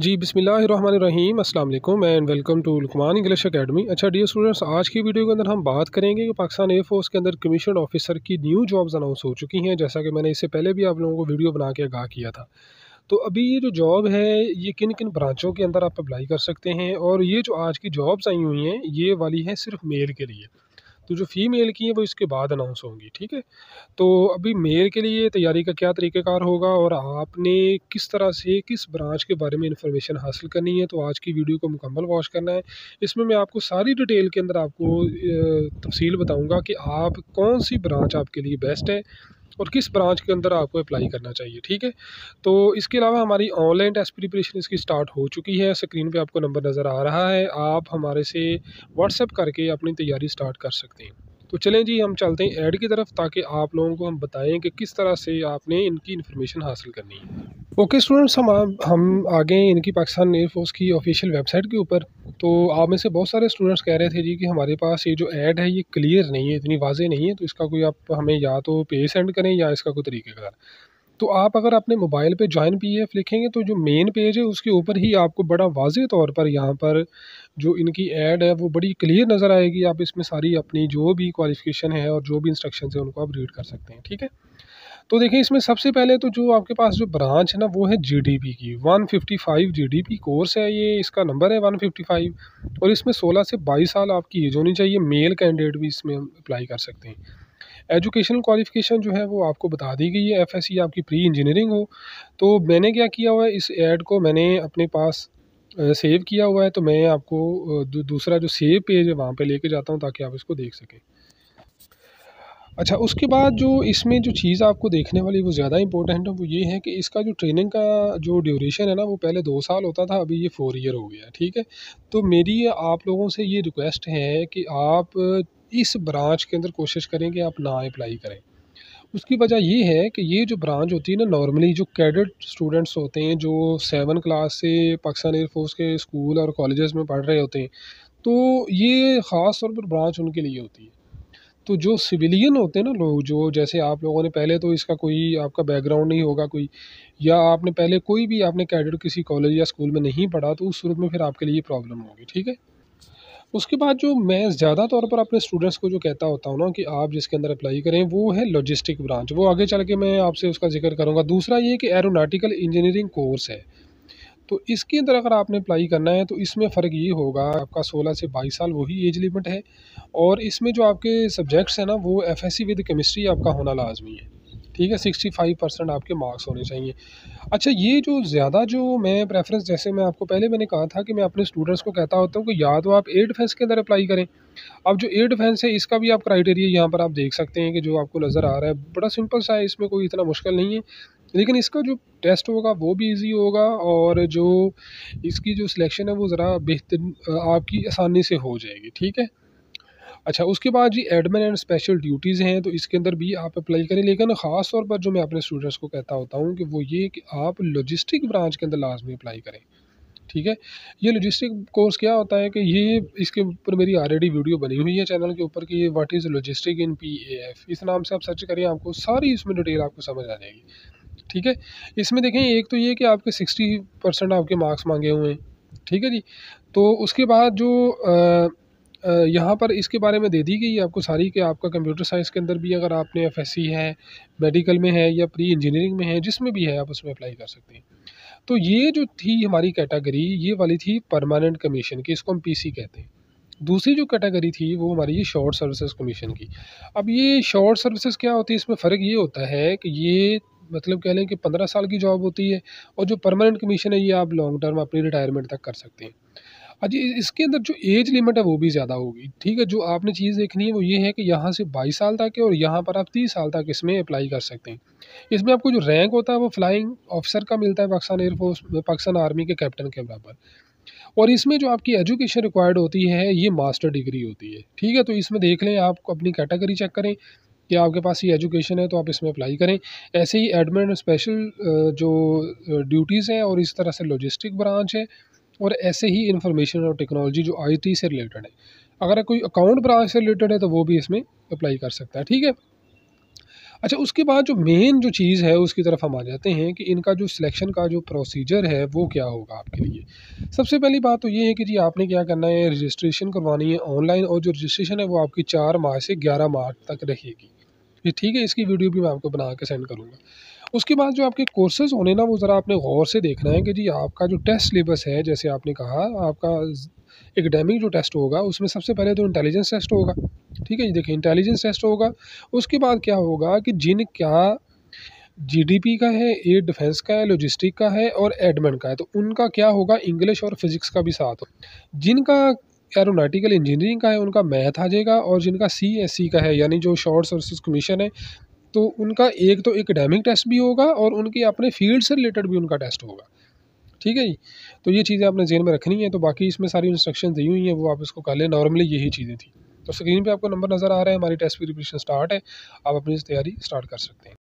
जी बिसमीम अस्सलाम and welcome to Luqman English academy अच्छा डियर स्टूडेंट्स आज की वीडियो के अंदर हम बात करेंगे कि पाकिस्तान एयरफोर्स के अंदर कमीशन ऑफिसर की न्यू जॉब्स अनाउंस हो चुकी हैं, जैसा कि मैंने इससे पहले भी आप लोगों को वीडियो बना के आगाह किया था। तो अभी ये जो जॉब है, ये किन किन ब्रांचों के अंदर आप अप्लाई कर सकते हैं? और ये जो आज की जॉब्स आई हुई हैं, ये वाली है सिर्फ़ मेल के लिए। तो जो फ़ीमेल की है, वो इसके बाद अनाउंस होंगी, ठीक है? तो अभी मेल के लिए तैयारी का क्या तरीक़ेकार होगा और आपने किस तरह से, किस ब्रांच के बारे में इन्फॉर्मेशन हासिल करनी है तो आज की वीडियो को मुकम्मल वॉश करना है। इसमें मैं आपको सारी डिटेल के अंदर आपको तफसील बताऊँगा कि आप कौन सी ब्रांच आपके लिए बेस्ट है। और किस ब्रांच के अंदर आपको अप्लाई करना चाहिए, ठीक है? तो इसके अलावा हमारी ऑनलाइन टेस्ट प्रिपरेशन इसकी स्टार्ट हो चुकी है। स्क्रीन पे आपको नंबर नज़र आ रहा है। आप हमारे से व्हाट्सअप करके अपनी तैयारी स्टार्ट कर सकते हैं। तो चलें जी, हम चलते हैं ऐड की तरफ़ ताकि आप लोगों को हम बताएँ कि किस तरह से आपने इनकी इन्फॉर्मेशन हासिल करनी है। ओके स्टूडेंट्स हम हम आगे इनकी पाकिस्तान एयरफोर्स की ऑफिशियल वेबसाइट के ऊपर। तो आप में से बहुत सारे स्टूडेंट्स कह रहे थे जी कि हमारे पास ये जो ऐड है, ये क्लियर नहीं है, इतनी वाजे नहीं है तो इसका कोई आप हमें या तो पे सेंड करें या इसका कोई तरीक़ेकार तो आप अगर अपने मोबाइल पे ज्वाइन पी एफ़ लिखेंगे तो जो मेन पेज है, उसके ऊपर ही आपको बड़ा वाज तौर पर यहाँ पर जो इनकी ऐड है, वो बड़ी क्लियर नज़र आएगी। आप इसमें सारी अपनी जो भी क्वालिफिकेशन है और जो भी इंस्ट्रक्शन है, उनको आप रीड कर सकते हैं, ठीक है? तो देखिए, इसमें सबसे पहले तो जो आपके पास जो ब्रांच है ना, वो है जीडीपी की। 155 जीडीपी कोर्स है ये, इसका नंबर है 155 और इसमें 16 से 22 साल आपकी एज होनी चाहिए मेल कैंडिडेट भी इसमें अप्लाई कर सकते हैं। एजुकेशनल क्वालिफिकेशन जो है वो आपको बता दी गई है एफएससी आपकी प्री इंजीनियरिंग हो। तो मैंने क्या किया हुआ है, इस एड को मैंने अपने पास सेव किया हुआ है तो मैं आपको दूसरा जो सेव पेज है, वहाँ पे लेके जाता हूँ ताकि आप इसको देख सकें। अच्छा उसके बाद जो इसमें जो चीज़ आपको देखने वाली वो ज़्यादा इंपॉर्टेंट है, वो ये है कि इसका जो ट्रेनिंग का जो ड्यूरेशन है ना, वो पहले दो साल होता था, अभी ये फ़ोर ईयर हो गया, ठीक है? तो मेरी आप लोगों से ये रिक्वेस्ट है कि आप इस ब्रांच के अंदर कोशिश करें कि आप ना अप्लाई करें। उसकी वजह ये है कि ये जो ब्रांच होती है ना नॉर्मली जो कैडेट स्टूडेंट्स होते हैं, जो सेवन क्लास से पाकिस्तान एयरफोर्स के स्कूल और कॉलेजेस में पढ़ रहे होते हैं तो ये ख़ास तौर पर ब्रांच उनके लिए होती है। तो जो सिविलियन होते हैं ना लोग, जो जैसे आप लोगों ने पहले तो इसका कोई आपका बैकग्राउंड नहीं होगा कोई, या आपने पहले कोई भी आपने कैडेट किसी कॉलेज या स्कूल में नहीं पढ़ा तो उस सूरत में फिर आपके लिए प्रॉब्लम होगी, ठीक है? उसके बाद जो मैं ज़्यादा तौर पर अपने स्टूडेंट्स को जो कहता होता हूँ ना कि आप जिसके अंदर अप्लाई करें, वो है लॉजिस्टिक ब्रांच वो आगे चल के मैं आपसे उसका ज़िक्र करूँगा। दूसरा ये कि एरोनाटिकल इंजीनियरिंग कोर्स है। तो इसके अंदर अगर आपने अप्लाई करना है तो इसमें फ़र्क ये होगा, आपका 16 से 22 साल वही एज लिमिट है और इसमें जो आपके सब्जेक्ट्स हैं ना, वो F S C with chemistry आपका होना लाजमी है। ठीक है सिक्सटी फाइव परसेंट आपके मार्क्स होने चाहिए। अच्छा ये जो ज़्यादा जो मैं प्रेफरेंस जैसे मैं आपको पहले मैंने कहा था कि मैं अपने स्टूडेंट्स को कहता होता हूँ कि या तो आप एयर डिफेंस के अंदर अप्लाई करें। अब जो एयर डिफेंस है, इसका भी आप क्राइटेरिया यहाँ पर आप देख सकते हैं कि जो आपको नज़र आ रहा है। बड़ा सिंपल सा है, इसमें कोई इतना मुश्किल नहीं है। लेकिन इसका जो टेस्ट होगा, वो भी इजी होगा और जो इसकी जो सिलेक्शन है, वो ज़रा बेहतर आपकी आसानी से हो जाएगी, ठीक है? अच्छा उसके बाद जी एडमिन एंड स्पेशल ड्यूटीज़ हैं तो इसके अंदर भी आप अप्लाई करें, लेकिन ख़ास तौर पर जो मैं अपने स्टूडेंट्स को कहता होता हूँ कि वो ये कि आप लॉजिस्टिक ब्रांच के अंदर लाजमी अप्लाई करें, ठीक है? ये लॉजिस्टिक कोर्स क्या होता है कि ये, इसके ऊपर मेरी ऑलरेडी वीडियो बनी हुई है चैनल के ऊपर कि ये what is logistic in P A F इस नाम से आप सर्च करें, आपको सारी इसमें डिटेल आपको समझ आ जाएगी। ठीक है? इसमें देखें, एक तो ये कि आपके सिक्सटी परसेंट आपके मार्क्स मांगे हुए हैं, ठीक है जी? तो उसके बाद जो यहाँ पर इसके बारे में दे दी गई आपको सारी कि आपका कंप्यूटर साइंस के अंदर भी अगर आपने एफएससी है मेडिकल में है या प्री इंजीनियरिंग में है, जिसमें भी है, आप उसमें अप्लाई कर सकते हैं। तो ये जो थी हमारी कैटेगरी ये वाली थी परमानेंट कमीशन की, इसको हम पीसी कहते हैं। दूसरी जो कैटेगरी थी, वो हमारी ये शॉर्ट सर्विसेज़ कमीशन की। अब ये शॉर्ट सर्विसेज़ क्या होती है? इसमें फ़र्क ये होता है कि ये मतलब कह लें कि पंद्रह साल की जॉब होती है और जो परमानेंट कमीशन है ये आप लॉन्ग टर्म अपनी रिटायरमेंट तक कर सकते हैं। अच्छा इसके अंदर जो एज लिमिट है वो भी ज़्यादा होगी, ठीक है? जो आपने चीज़ देखनी है वो ये है कि यहाँ से बाईस साल तक है और यहाँ पर आप तीस साल तक इसमें अप्लाई कर सकते हैं। इसमें आपको जो रैंक होता है वो फ्लाइंग ऑफिसर का मिलता है Pakistan air force Pakistan army के कैप्टन के बराबर। और इसमें जो आपकी एजुकेशन रिक्वायर्ड होती है, ये मास्टर डिग्री होती है, ठीक है? तो इसमें देख लें, आप अपनी कैटेगरी चेक करें कि आपके पास ये एजुकेशन है तो आप इसमें अप्लाई करें। ऐसे ही एडमिन स्पेशल जो ड्यूटीज़ हैं और इस तरह से लॉजिस्टिक ब्रांच है और ऐसे ही इंफॉर्मेशन और टेक्नोलॉजी जो आईटी से रिलेटेड है। अगर कोई अकाउंट ब्रांच से रिलेटेड है तो वो भी इसमें अप्लाई कर सकता है, ठीक है? अच्छा उसके बाद जो मेन जो चीज़ है, उसकी तरफ़ हम आ जाते हैं कि इनका जो सिलेक्शन का जो प्रोसीजर है, वो क्या होगा आपके लिए। सबसे पहली बात तो ये है कि जी, आपने क्या करना है रजिस्ट्रेशन करवानी है ऑनलाइन और जो रजिस्ट्रेशन है, वो आपकी चार मार्च से ग्यारह मार्च तक रहेगी। ये ठीक है, इसकी वीडियो भी मैं आपको बना के सेंड करूँगा। उसके बाद जो आपके कोर्सेज़ होने ना, वो ज़रा आपने गौर से देखना है कि जी आपका जो टेस्ट सिलेबस है, जैसे आपने कहा, आपका एकेडमिक जो टेस्ट होगा, उसमें सबसे पहले तो इंटेलिजेंस टेस्ट होगा। ठीक है जी, देखिए इंटेलिजेंस टेस्ट होगा, उसके बाद क्या होगा कि जिन क्या जीडीपी का है एयर डिफेंस का है लॉजिस्टिक का है और एडमिन का है तो उनका क्या होगा इंग्लिश और फिजिक्स का भी साथ हो। जिनका एरोनाटिकल इंजीनियरिंग का है, उनका मैथ आ जाएगा और जिनका सी एस सी का है, यानी जो शॉर्ट सर्विस कमीशन है तो उनका एक तो एकेडमिक टेस्ट भी होगा और उनके अपने फ़ील्ड से रिलेटेड भी उनका टेस्ट होगा। ठीक है जी? तो ये चीज़ें आपने जेन में रखनी है तो बाकी इसमें सारी इंस्ट्रक्शन दी हुई हैं, वो आप इसको कर लें। नॉर्मली यही चीज़ें थी। तो स्क्रीन पे आपको नंबर नज़र आ रहा है, हमारी टेस्ट प्रिपरेशन स्टार्ट है। आप अपनी तैयारी स्टार्ट कर सकते हैं।